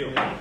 Thank you.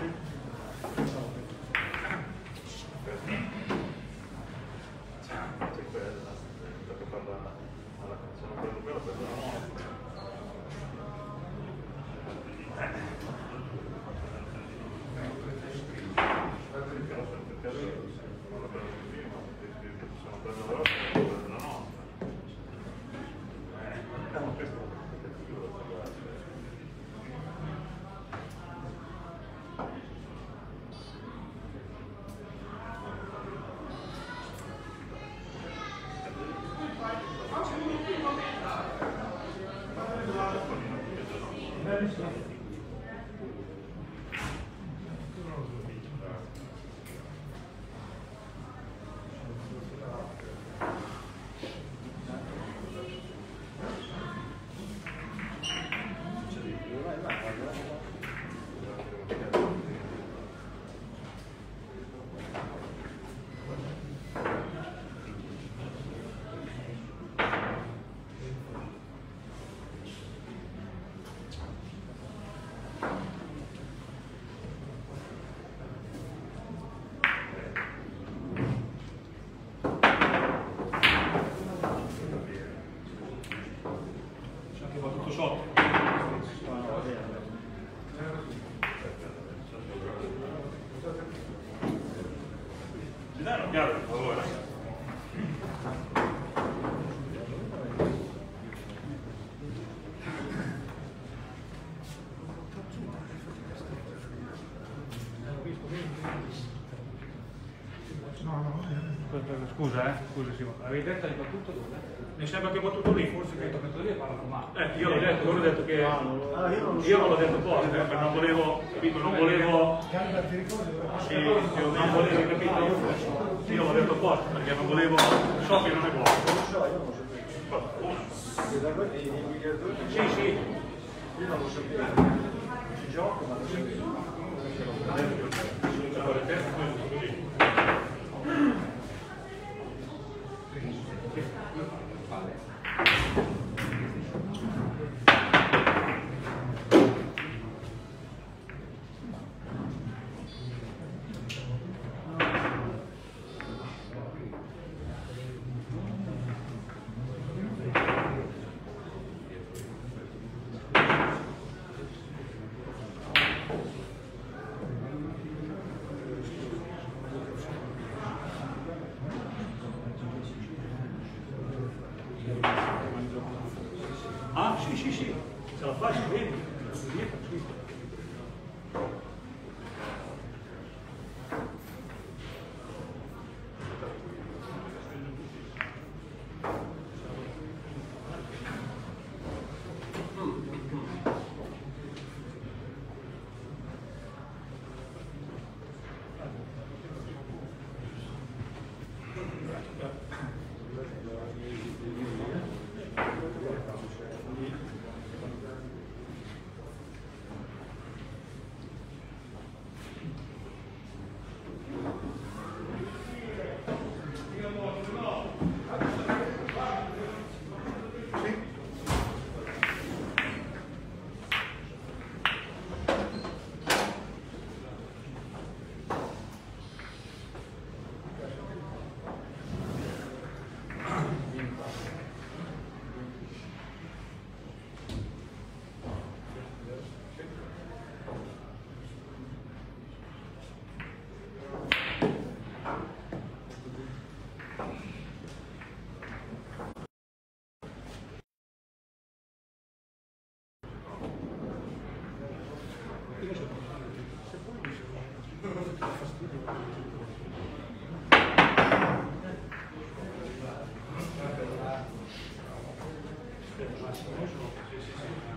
Scusa, eh, scusa Simone, avevi detto hai battuto dove? Mi sembra che ho battuto lì, forse che hai toccato lì e con Marco. Eh, io l'ho detto, loro ho detto che. Ah, io non Io non l'ho detto poi, eh, perché non volevo, capito, non volevo. Carla, ti ricordi Sì, io non volevo, capito? Io l'ho detto apposta, perché non volevo. So che non è buono. Non so, io non lo sapevo. Che Sì, sì. io non lo sapevo. Ci gioco, ma non sapevo. Sono le teste, poi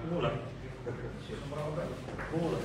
Kuule. Kuule.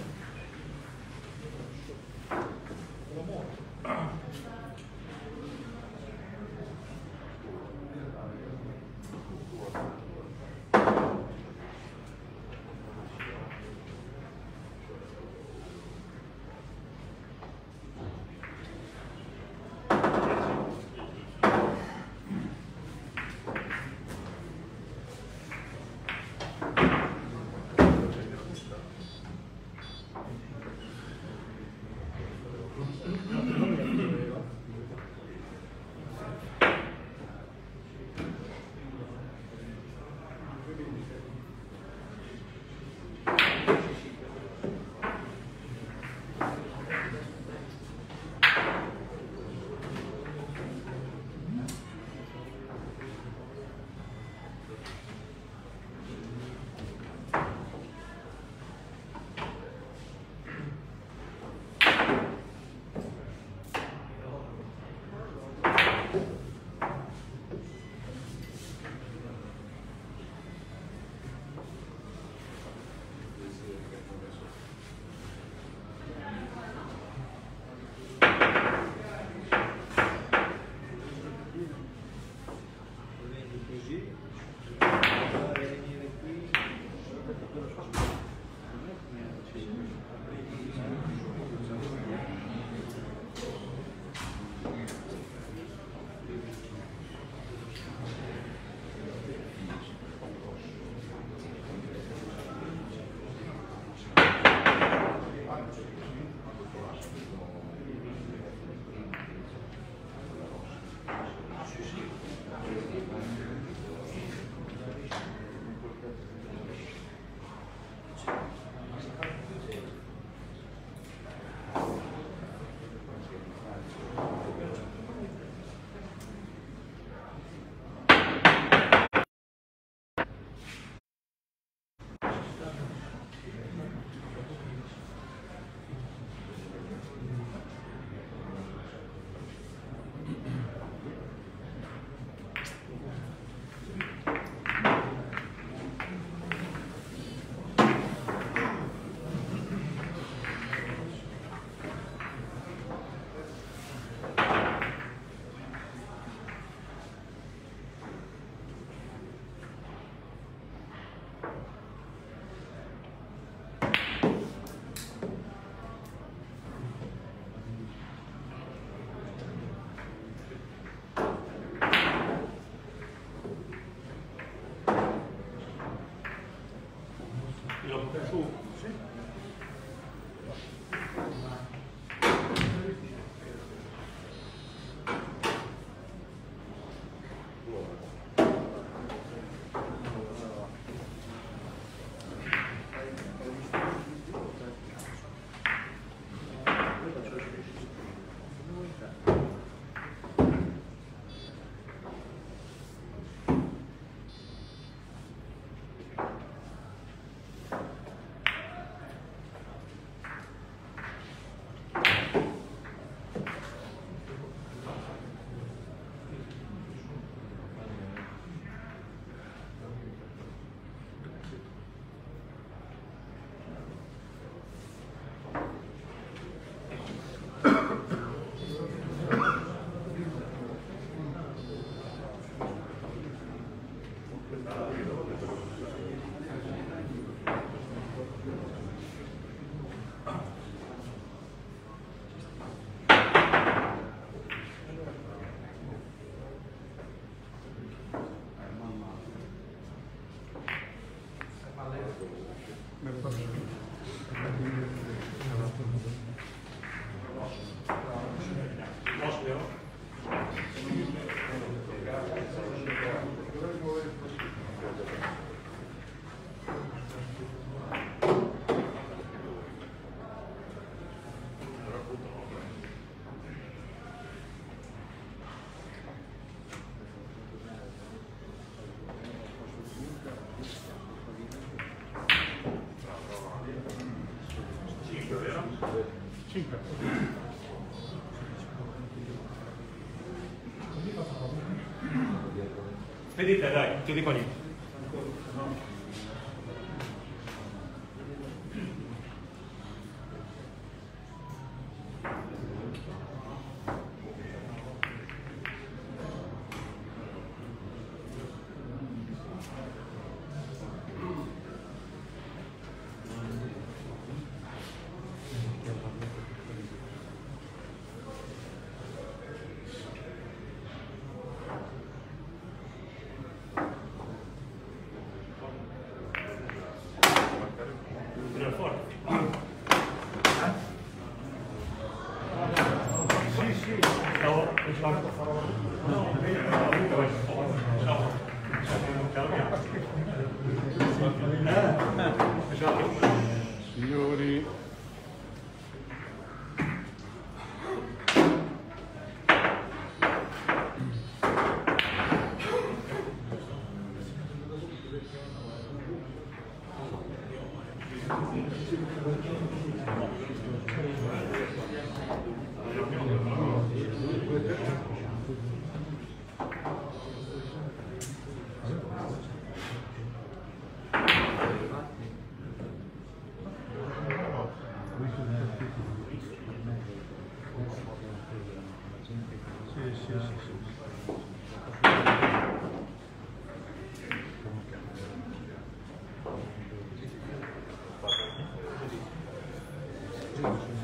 出ていただいて、出こに。Grazie.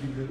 Buono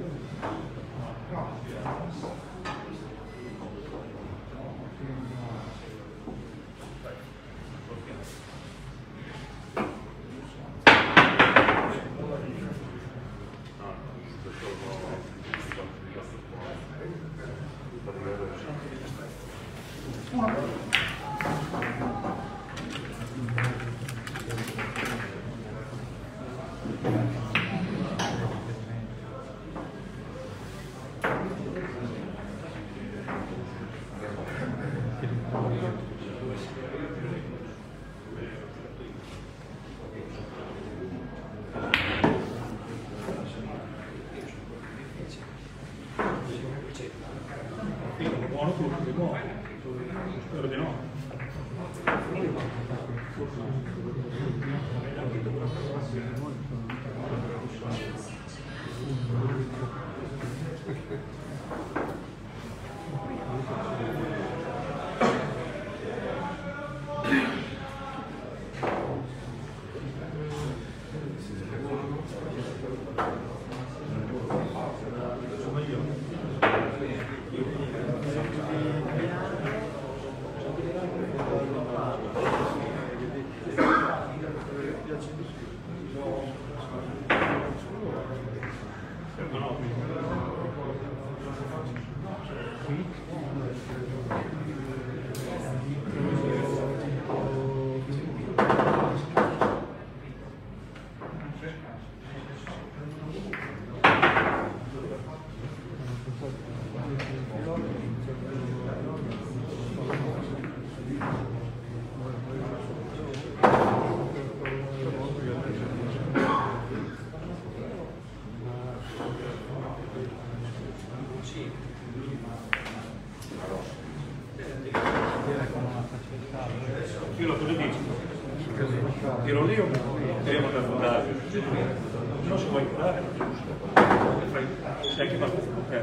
Tirare, sai che va ok.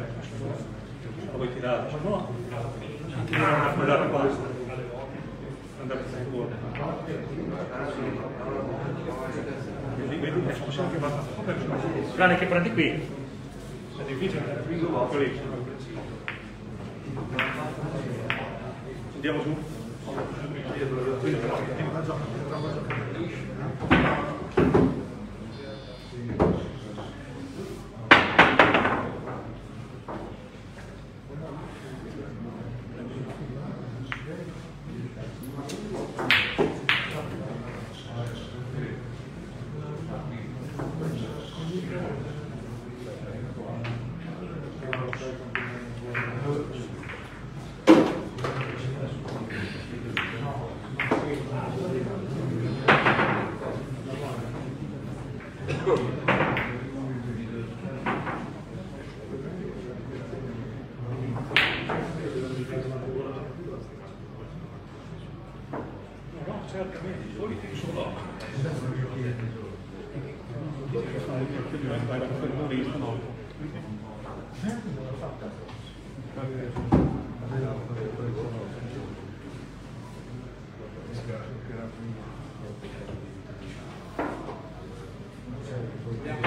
Lo vuoi tirare? Ma no, tirare e basta. Andare per fuori. Vedi, vedi, è sempre basta. Tranne che prendi qui. È difficile. Qui. Andiamo su. No, certamente, poi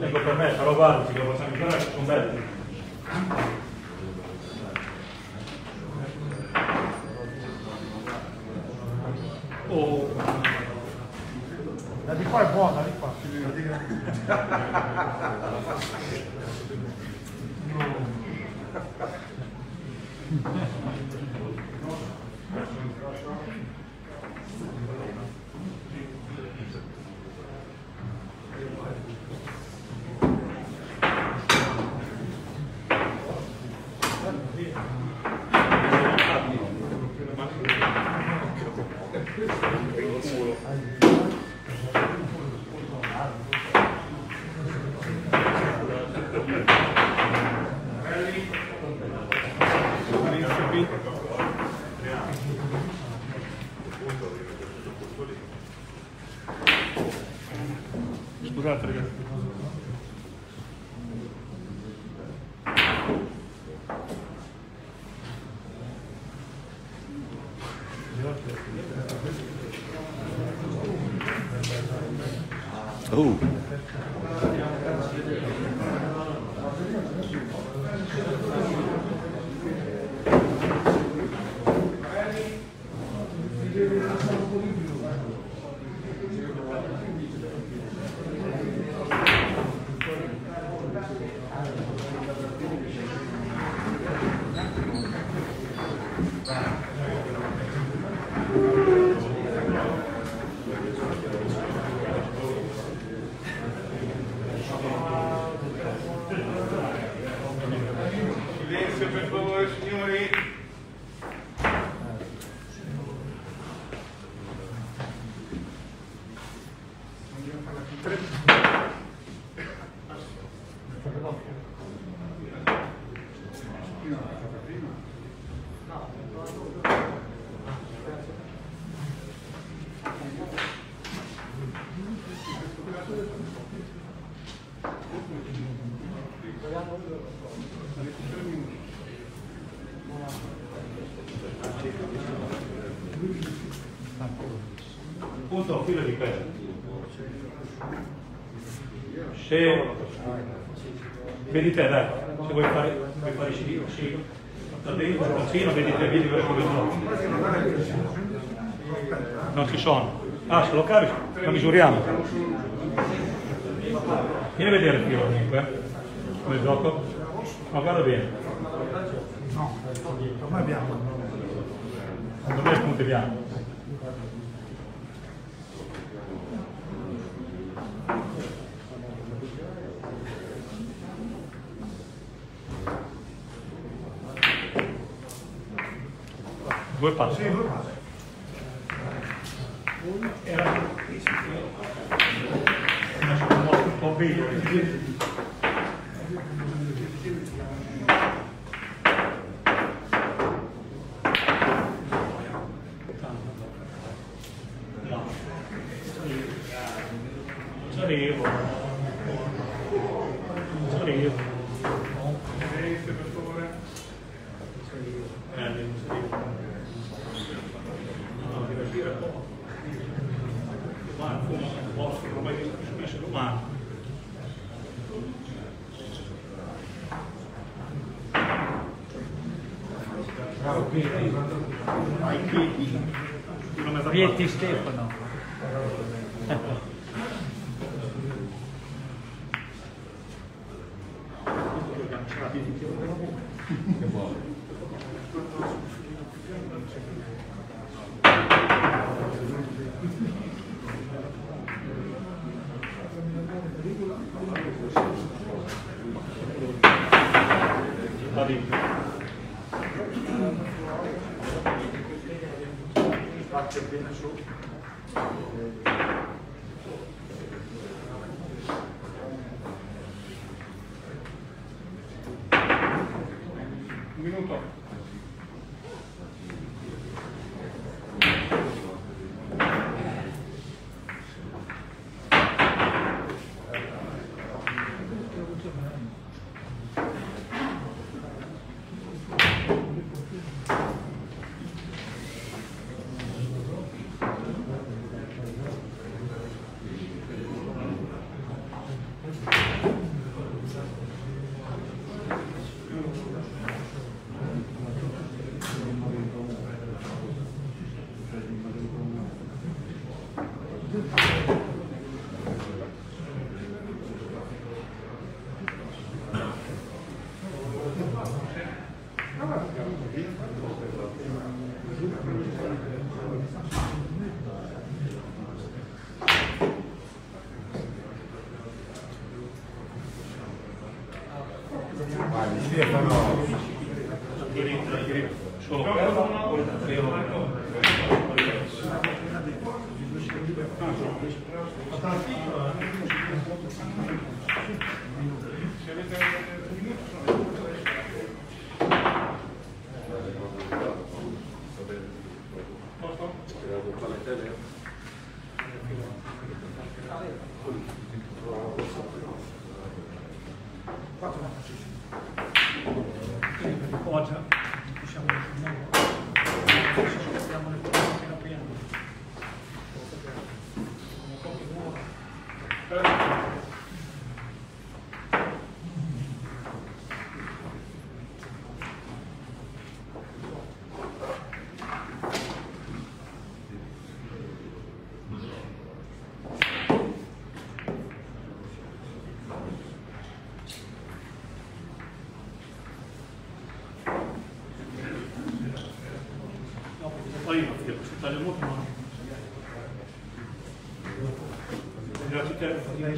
ecco per me sono validi, lo possiamo imparare, sono belli. Oh. La di qua è buona, la di qua. no. Punto, filo di quello. Se vedi te, dai, se vuoi fare, vuoi fare sì, sì, da dentro, non vedi te, vedi quello che sono. Non ci sono. Ah, se lo cavi, lo misuriamo. Vieni a vedere il filo comunque, come gioco. Ma guarda bene, No, ormai abbiamo. me è punto bianco. Due passi. Sì, due passi. Era un po' bello. No. Ci arrivo. Ci arrivo. Silenzio per favore. Eh, devo salire. No, devo salire un po'. Domani, Bravo, Pieti. Non mi fa Pieti Stefano.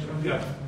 information. Yeah.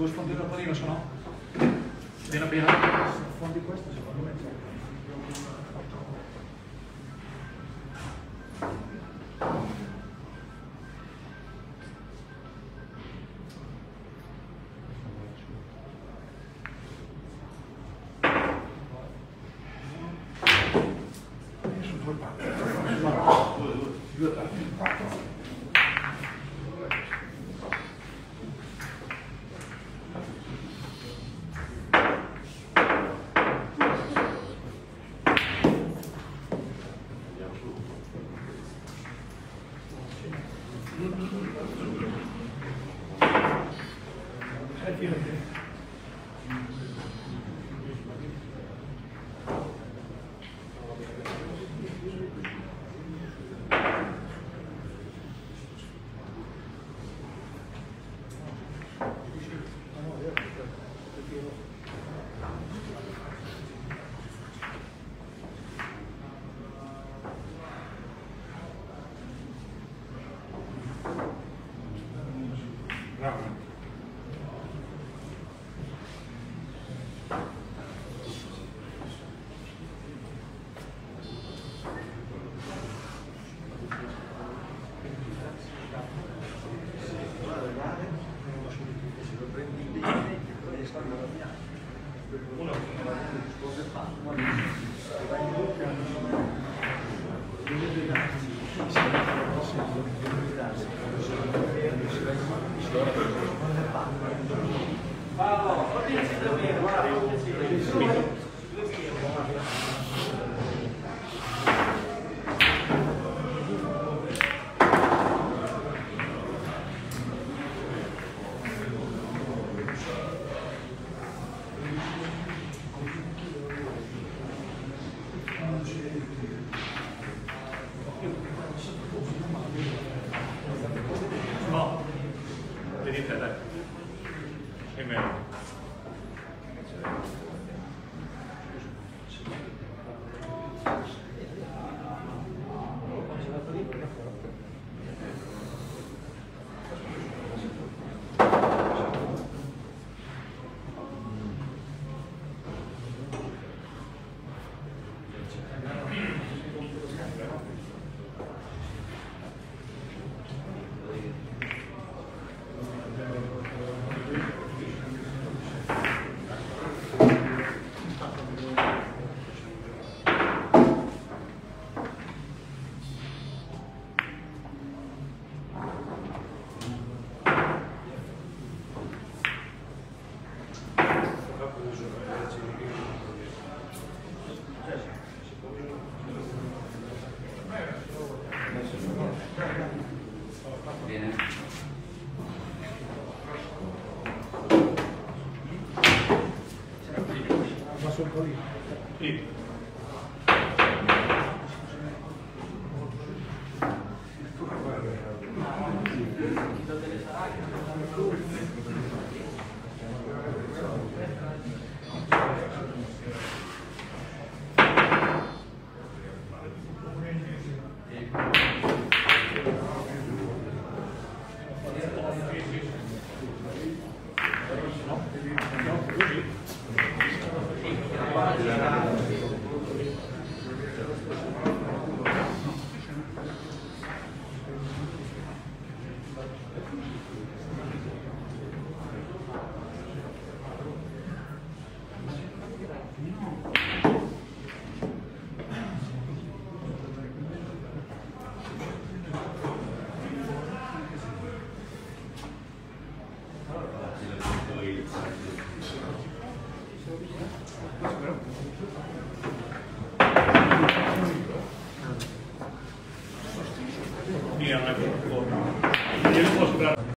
Vuoi sfondi un panino, se no viene bene. Sfondi questo secondo me vedi